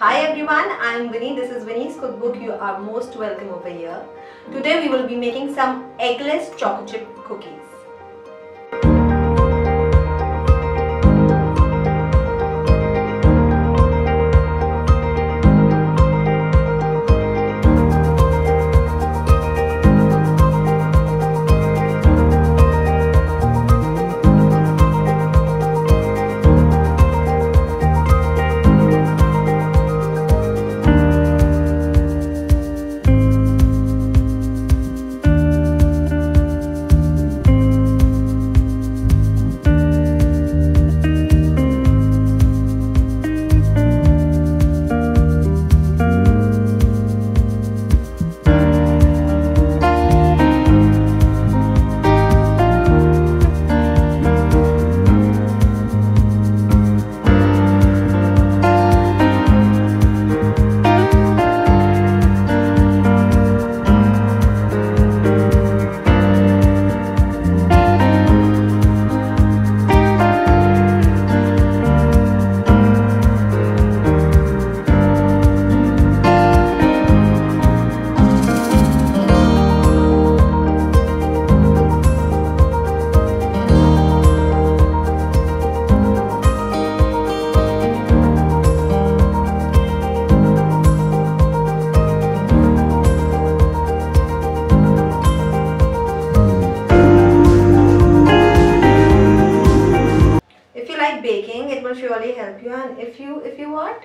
Hi everyone, I am Vini. This is Vini's cookbook. You are most welcome over here. Today we will be making some eggless chocolate chip cookies. Baking, it will surely help you and if you if you what?